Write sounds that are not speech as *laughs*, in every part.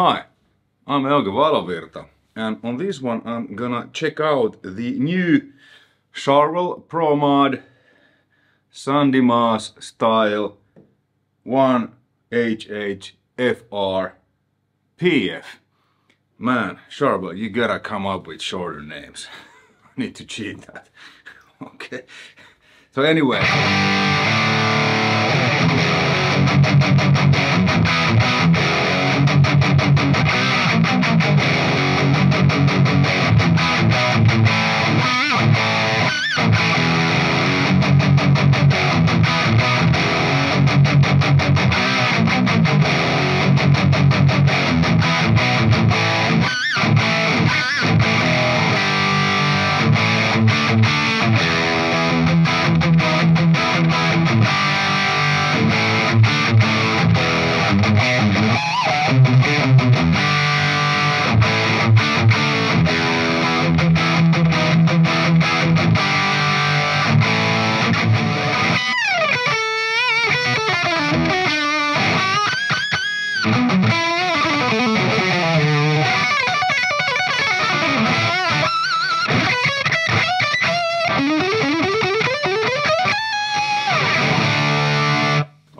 Hi, I'm Euge Valovirta and on this one I'm gonna check out the new Charvel ProMod San Dimas style 1HHFR PF. Man, Charvel, you gotta come up with shorter names. *laughs* I need to cheat that. *laughs* okay. So anyway.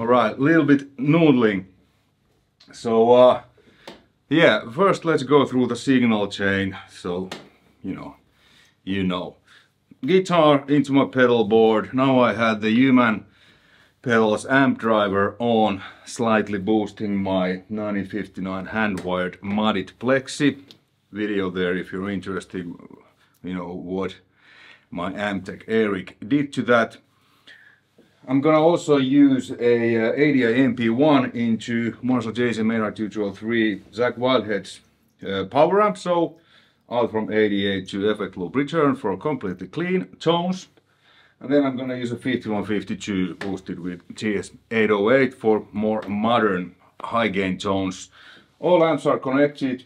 Alright, a little bit noodling. So, uh, yeah, first let's go through the signal chain. So, you know, you know. Guitar into my pedal board. Now I had the Human pedals amp driver on, slightly boosting my 9059 hand-wired mudded plexi. Video there if you're interested, you know, what my Amtech Eric did to that. I'm gonna also use a uh, ADA MP1 into Marshall JCM Mera 203 Zakk Wildhead's uh, power amp. So out from 88 to effect loop return for completely clean tones. And then I'm gonna use a 5152 boosted with TS808 for more modern high gain tones. All amps are connected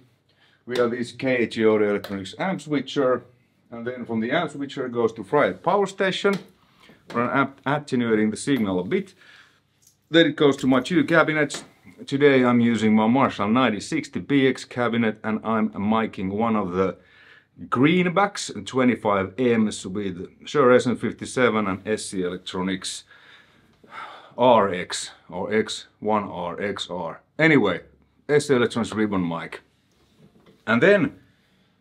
via this Audio Electronics amp switcher. And then from the amp switcher goes to Fryette power station for attenuating the signal a bit. Then it goes to my two cabinets. Today I'm using my Marshall 9060BX cabinet and I'm miking one of the greenbacks 25Ms with Shure SM57 and sE Electronics RX or X1RXR. Anyway, sE Electronics ribbon mic. And then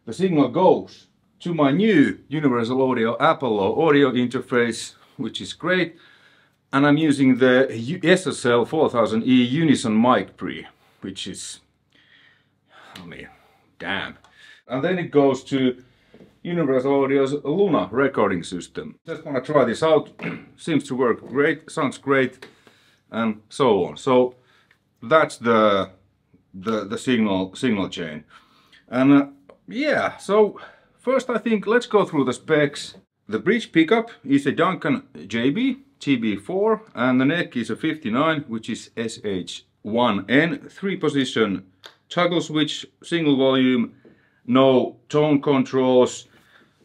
the signal goes to my new Universal Audio Apollo audio interface which is great. And I'm using the SSL 4000E Unison mic pre, which is, I mean, damn. And then it goes to Universal Audio's Luna recording system. Just wanna try this out. *clears throat* Seems to work great, sounds great, and so on. So that's the the, the signal signal chain. And uh, yeah, so first I think let's go through the specs. The bridge pickup is a Duncan JB TB4 and the neck is a 59 which is SH1N 3 position toggle switch, single volume, no tone controls.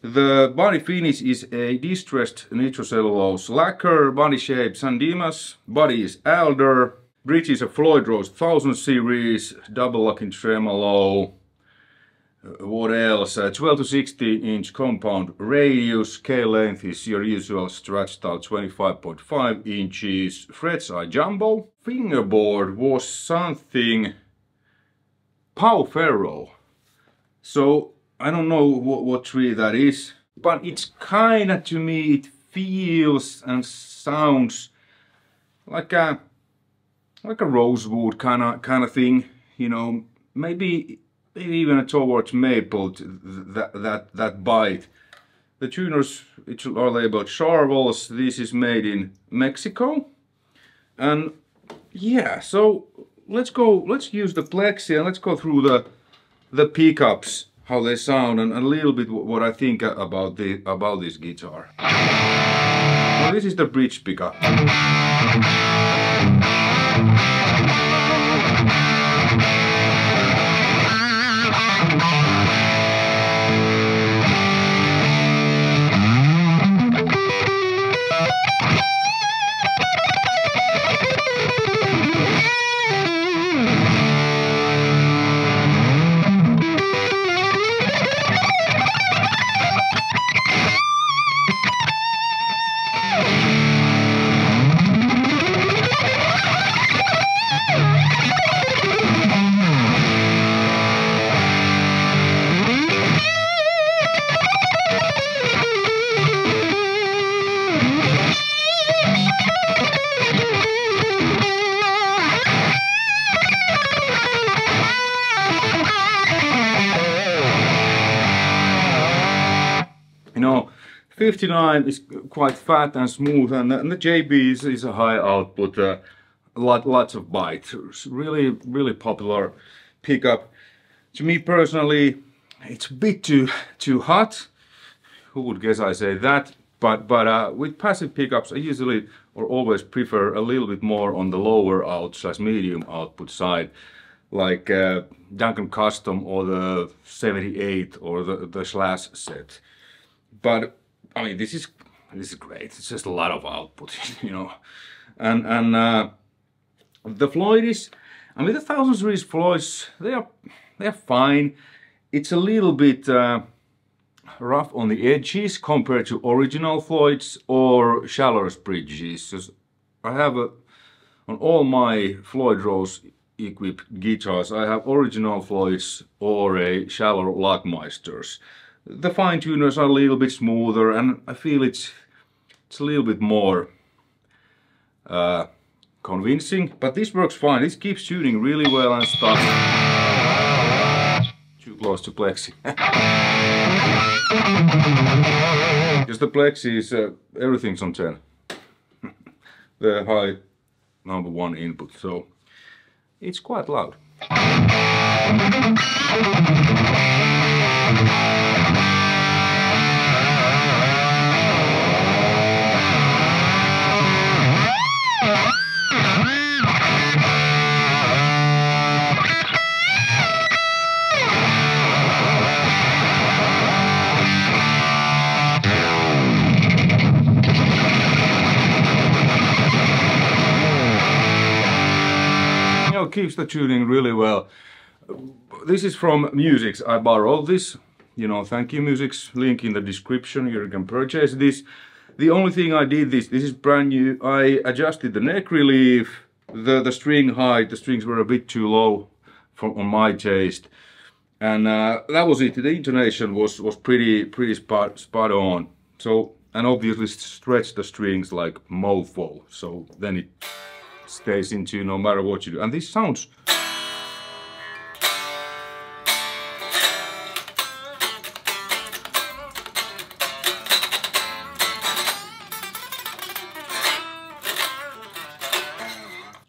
The body finish is a distressed nitrocellulose lacquer, body shape San Dimas, body is Alder, bridge is a Floyd Rose 1000 series, double locking tremolo, what else? Uh, 12 to 16 inch compound radius, scale length is your usual Strat style 25.5 inches, frets are jumbo. Fingerboard was something Pau Ferro. So I don't know what, what tree that is, but it's kinda to me, it feels and sounds like a like a rosewood kind of kind of thing, you know, maybe even towards maple that that that bite. The tuners which are labeled Charvels this is made in Mexico. And yeah so let's go let's use the plexi and let's go through the the pickups how they sound and a little bit what I think about the about this guitar. This is the bridge pickup 59 is quite fat and smooth and, and the JB is, is a high output, uh, lot, lots of bite. Really, really popular pickup. To me personally, it's a bit too, too hot. Who would guess I say that? But, but uh, with passive pickups, I usually or always prefer a little bit more on the lower out slash medium output side like uh, Duncan Custom or the 78 or the, the Slash set. But I mean, this is this is great. It's just a lot of output, *laughs* you know. And and uh, the Floydis, I mean, the thousand series Floyds, they are they are fine. It's a little bit uh, rough on the edges compared to original Floyds or shallower bridges. I have a on all my Floyd Rose equipped guitars, I have original Floyds or a shallow Lackmeisters the fine tuners are a little bit smoother and I feel it's it's a little bit more uh, convincing but this works fine. This keeps tuning really well and stuff too close to plexi. *laughs* Because the plexi is uh, everything's on 10 *laughs* the high number one input so it's quite loud the tuning really well. This is from MusiX. I borrowed this. You know, thank you MusiX. Link in the description. You can purchase this. The only thing I did this, this is brand new. I adjusted the neck relief, the, the string height. The strings were a bit too low from on my taste. And uh, that was it. The intonation was, was pretty, pretty spot, spot on. So, and obviously stretch the strings like mofo. So then it stays into no matter what you do. And this sounds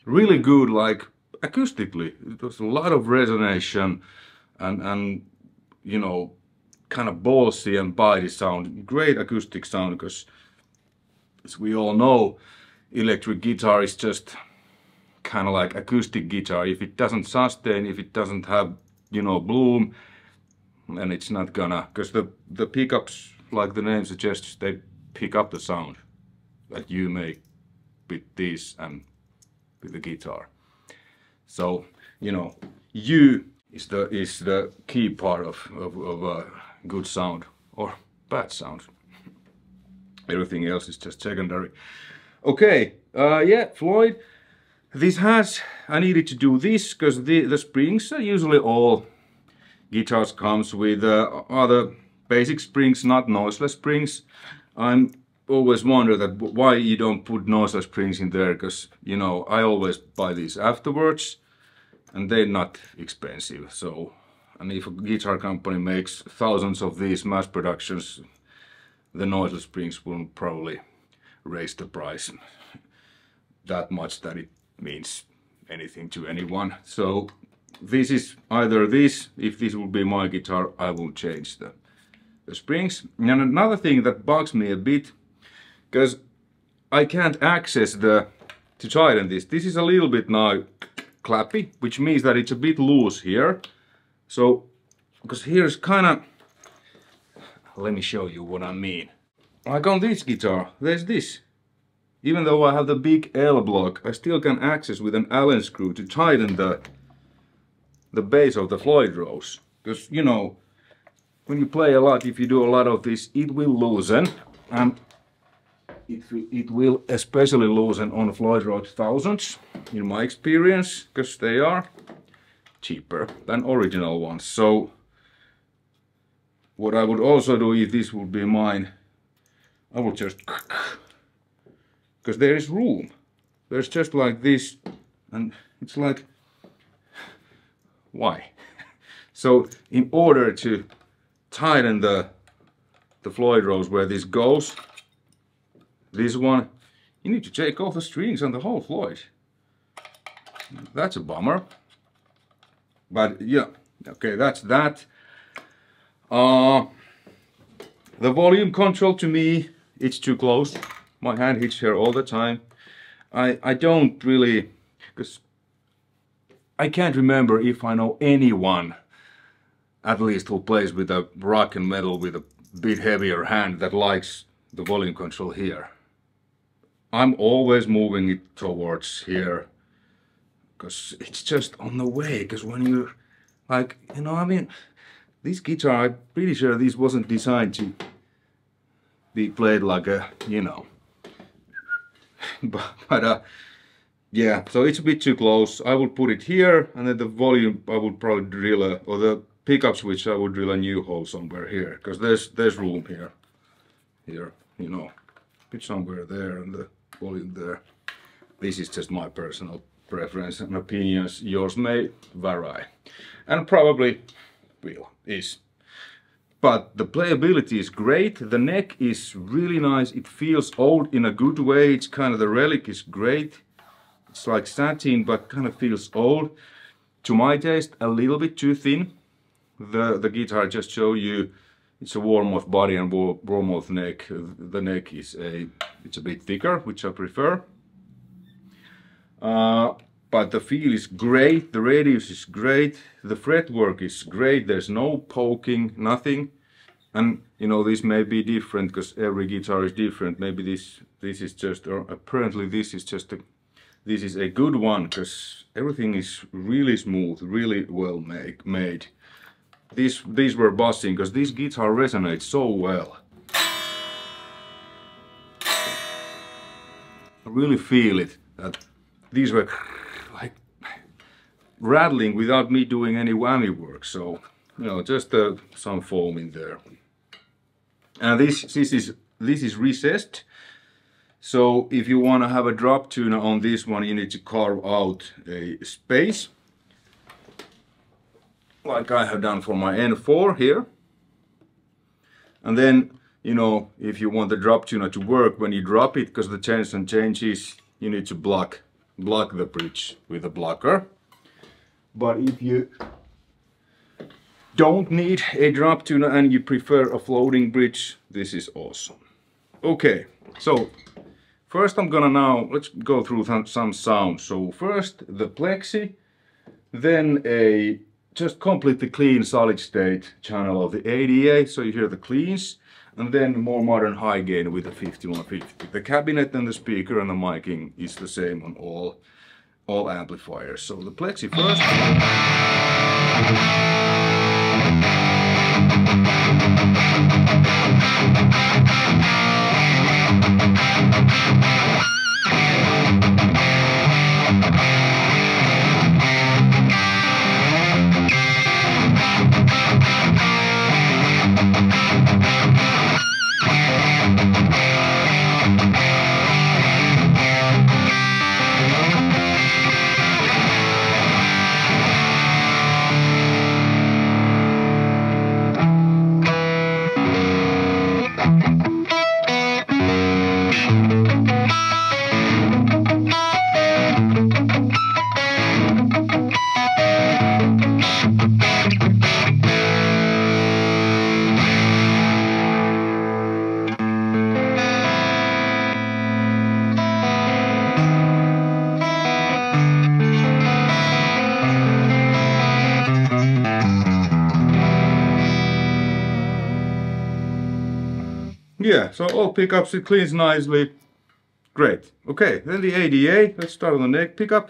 really good like acoustically there's a lot of resonance and and you know kind of ballsy and bitey sound great acoustic sound because as we all know electric guitar is just kind of like acoustic guitar. If it doesn't sustain, if it doesn't have, you know, bloom, then it's not gonna, because the, the pickups, like the name suggests, they pick up the sound that you make with this and with the guitar. So, you know, you is the is the key part of, of, of a good sound or bad sound. Everything else is just secondary. Okay, uh, yeah, Floyd. This has, I needed to do this because the, the springs are usually all guitars comes with uh, other basic springs, not noiseless springs. I'm always wonder that why you don't put noiseless springs in there because you know I always buy these afterwards and they're not expensive so and if a guitar company makes thousands of these mass productions the noiseless springs will probably raise the price *laughs* that much that it means anything to anyone. So this is either this, if this will be my guitar, I will change the, the springs. And another thing that bugs me a bit, because I can't access the, to tighten this. This is a little bit now clappy, which means that it's a bit loose here. So, because here's kind of, let me show you what I mean. Like on this guitar, there's this. Even though I have the big L block, I still can access with an Allen screw to tighten the, the base of the Floyd Rose. Because, you know, when you play a lot, if you do a lot of this, it will loosen. And it, it will especially loosen on Floyd Rose thousands, in my experience, because they are cheaper than original ones. So, what I would also do if this would be mine, I would just because there is room. There's just like this and it's like, why? *laughs* so in order to tighten the the Floyd Rose where this goes, this one, you need to take off the strings on the whole Floyd. That's a bummer. But yeah, okay, that's that. Uh, the volume control to me, it's too close. My hand hits here all the time. I, I don't really, because I can't remember if I know anyone, at least who plays with a rock and metal with a bit heavier hand that likes the volume control here. I'm always moving it towards here because it's just on the way because when you're like you know I mean this guitar I'm pretty sure this wasn't designed to be played like a you know *laughs* but, but uh yeah so it's a bit too close I would put it here and then the volume I would probably drill a or the pickup switch I would drill a new hole somewhere here because there's there's room here here you know put somewhere there and the volume there this is just my personal preference and opinions. Yours may vary. And probably will, is. But the playability is great. The neck is really nice. It feels old in a good way. It's kind of, the relic is great. It's like satin, but kind of feels old. To my taste, a little bit too thin. The, the guitar I just show you, it's a Warmoth body and Warmoth neck. The neck is a, it's a bit thicker, which I prefer. Uh, but the feel is great, the radius is great, the fretwork is great, there's no poking, nothing. And you know, this may be different because every guitar is different. Maybe this this is just, or apparently this is just a, this is a good one because everything is really smooth, really well make, made. These, these were buzzing because this guitar resonates so well. I really feel it, that these were like rattling without me doing any whammy work. So, you know, just uh, some foam in there. And this, this is this is recessed. So if you want to have a drop tuner on this one, you need to carve out a space. Like I have done for my N4 here. And then, you know, if you want the drop tuner to work, when you drop it, because the tension changes, you need to block block the bridge with a blocker. But if you don't need a drop tuner and you prefer a floating bridge, this is awesome. Okay, so first I'm gonna now, let's go through some sounds. So first the plexi, then a just completely clean solid state channel of the ADA, so you hear the cleans, and then more modern high gain with the 5150. The cabinet and the speaker and the miking is the same on all, all amplifiers. So the Plexi first. Yeah, so all pickups, it cleans nicely. Great. Okay, then the ADA, let's start on the neck pickup.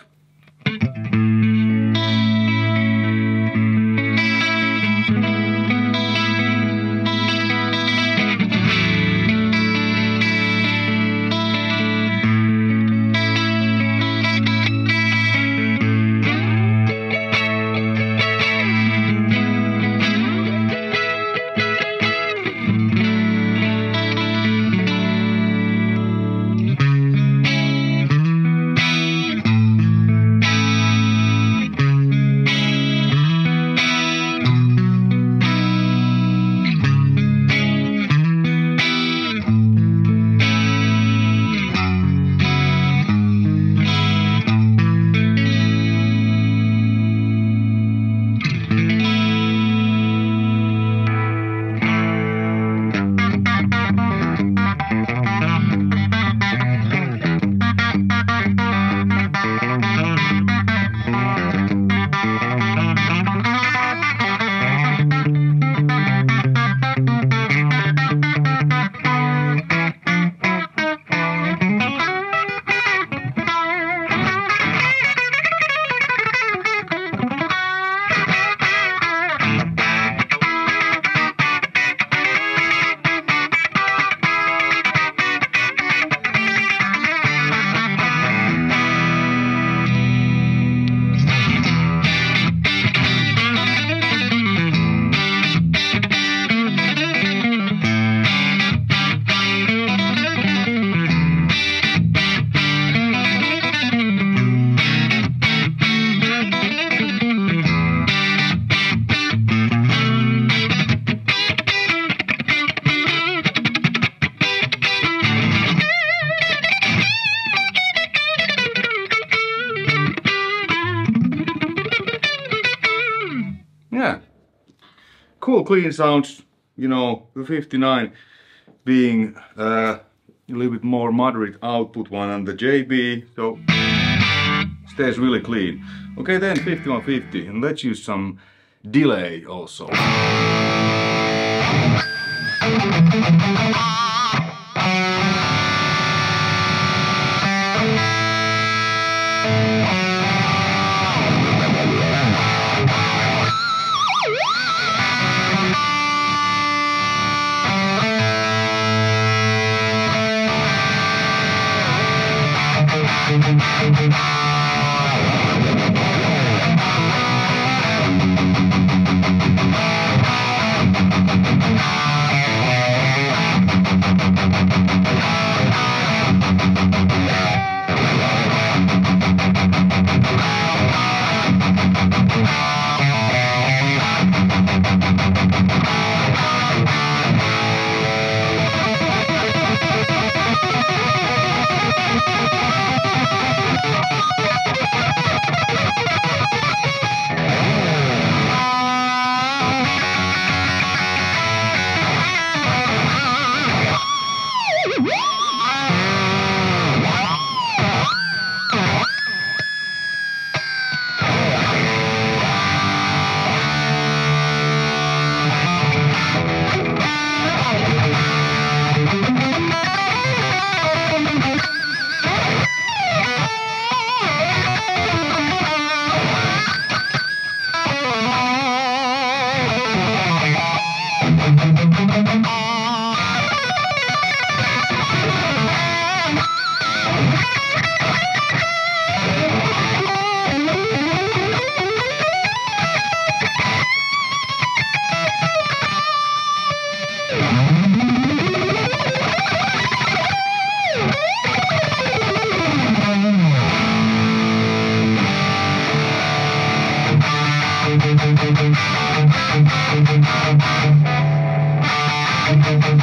Clean sounds, you know, the 59 being uh, a little bit more moderate output one and the JB, so stays really clean. Okay, then 5150, and let's use some delay also.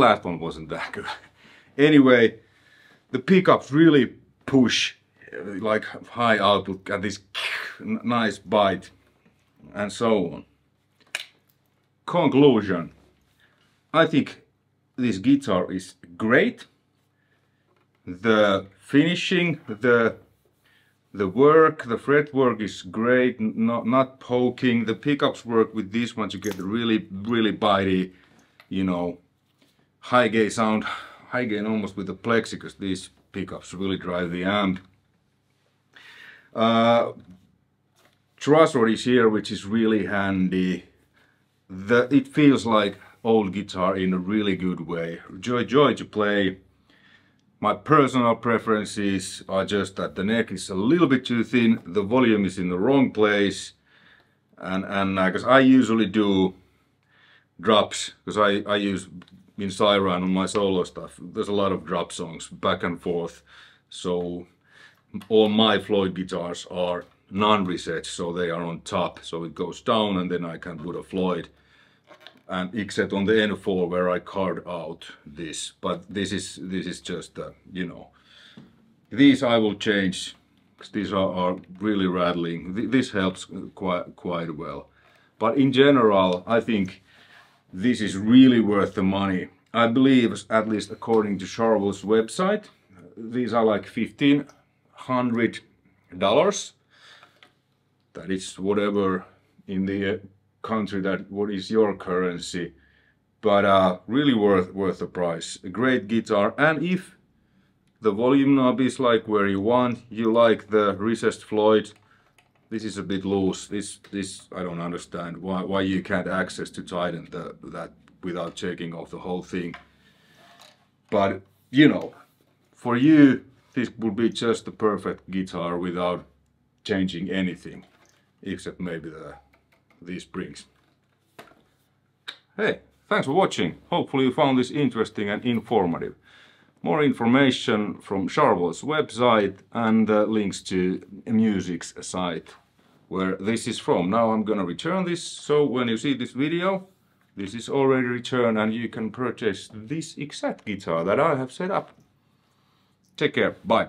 last one wasn't that good. Anyway, the pickups really push like high output and this nice bite and so on. Conclusion. I think this guitar is great. The finishing, the the work, the fretwork is great, not, not poking. The pickups work with this one to get really, really bitey, you know, high gain sound, high gain almost with the plexi because these pickups really drive the amp. Uh, truss rod is here which is really handy. The, it feels like old guitar in a really good way. Joy joy to play. My personal preferences are just that the neck is a little bit too thin, the volume is in the wrong place, and and because uh, I usually do drops because I I use in Cyhra on my solo stuff, there's a lot of drop songs back and forth. So all my Floyd guitars are non-reset, so they are on top. So it goes down and then I can put a Floyd. And except on the N4 where I carved out this, but this is this is just uh, you know, these I will change these are, are really rattling. This helps quite quite well, but in general I think this is really worth the money. I believe, at least according to Charvel's website, these are like fifteen hundred dollars. That is whatever in the country that what is your currency. but uh, really worth worth the price. A great guitar, and if the volume knob is like where you want, you like the recessed Floyd. This is a bit loose. This this I don't understand why why you can't access to tighten the that without checking off the whole thing. But you know, for you this would be just the perfect guitar without changing anything except maybe the these springs. Hey, thanks for watching. Hopefully you found this interesting and informative. More information from Charvel's website and uh, links to MusiX's site where this is from. Now I'm gonna return this, so when you see this video, this is already returned and you can purchase this exact guitar that I have set up. Take care, bye.